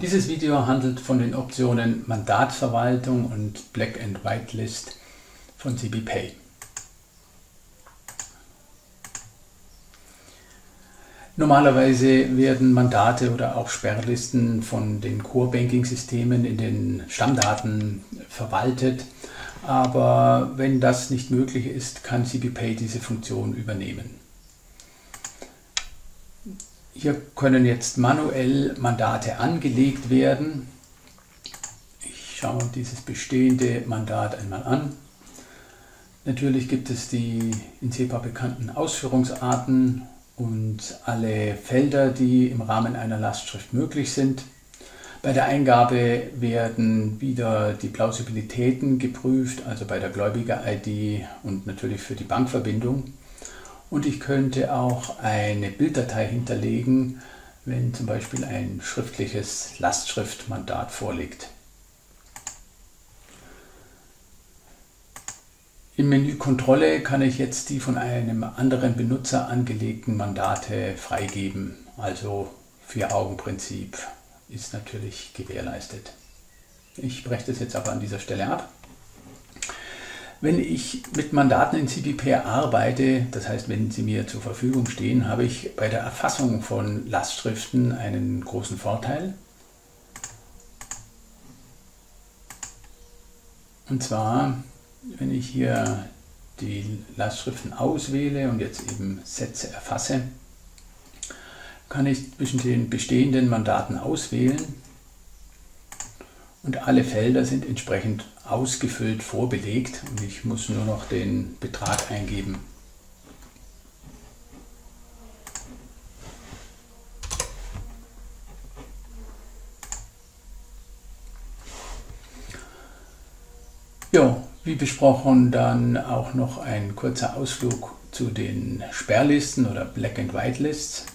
Dieses Video handelt von den Optionen Mandatsverwaltung und Black and White List von CBPay. Normalerweise werden Mandate oder auch Sperrlisten von den Core Banking Systemen in den Stammdaten verwaltet, aber wenn das nicht möglich ist, kann CBPay diese Funktion übernehmen. Hier können jetzt manuell Mandate angelegt werden. Ich schaue dieses bestehende Mandat einmal an. Natürlich gibt es die in SEPA bekannten Ausführungsarten und alle Felder, die im Rahmen einer Lastschrift möglich sind. Bei der Eingabe werden wieder die Plausibilitäten geprüft, also bei der Gläubiger-ID und natürlich für die Bankverbindung. Und ich könnte auch eine Bilddatei hinterlegen, wenn zum Beispiel ein schriftliches Lastschriftmandat vorliegt. Im Menü Kontrolle kann ich jetzt die von einem anderen Benutzer angelegten Mandate freigeben. Also Vier-Augen-Prinzip ist natürlich gewährleistet. Ich breche das jetzt aber an dieser Stelle ab. Wenn ich mit Mandaten in CBP arbeite, das heißt, wenn sie mir zur Verfügung stehen, habe ich bei der Erfassung von Lastschriften einen großen Vorteil. Und zwar, wenn ich hier die Lastschriften auswähle und jetzt eben Sätze erfasse, kann ich zwischen den bestehenden Mandaten auswählen und alle Felder sind entsprechend ausgefüllt vorbelegt und ich muss nur noch den Betrag eingeben. Ja, wie besprochen dann auch noch ein kurzer Ausflug zu den Sperrlisten oder Black and White Lists.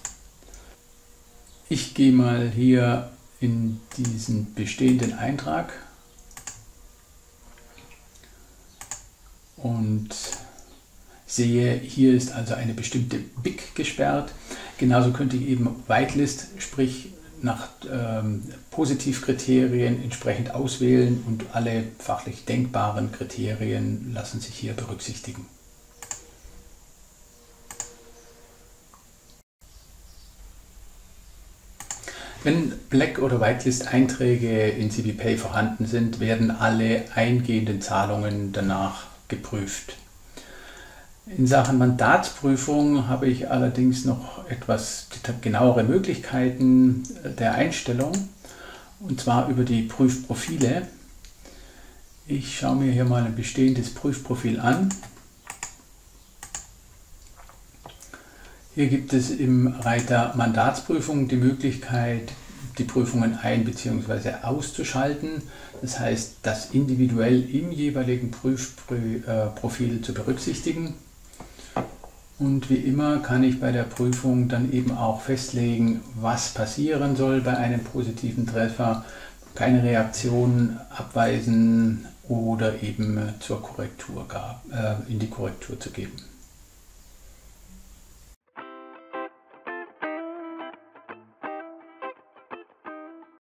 Ich gehe mal hier in diesen bestehenden Eintrag und sehe, hier ist also eine bestimmte BIC gesperrt. Genauso könnte ich eben Whitelist, sprich nach ähm, Positivkriterien entsprechend auswählen und alle fachlich denkbaren Kriterien lassen sich hier berücksichtigen. Wenn Black- oder Whitelist-Einträge in CBPay vorhanden sind, werden alle eingehenden Zahlungen danach geprüft. In Sachen Mandatsprüfung habe ich allerdings noch etwas genauere Möglichkeiten der Einstellung, und zwar über die Prüfprofile. Ich schaue mir hier mal ein bestehendes Prüfprofil an. Hier gibt es im Reiter Mandatsprüfung die Möglichkeit, die Prüfungen ein- bzw. auszuschalten. Das heißt, das individuell im jeweiligen Prüfprofil zu berücksichtigen. Und wie immer kann ich bei der Prüfung dann eben auch festlegen, was passieren soll bei einem positiven Treffer, keine Reaktion abweisen oder eben zur Korrektur, in die Korrektur zu geben.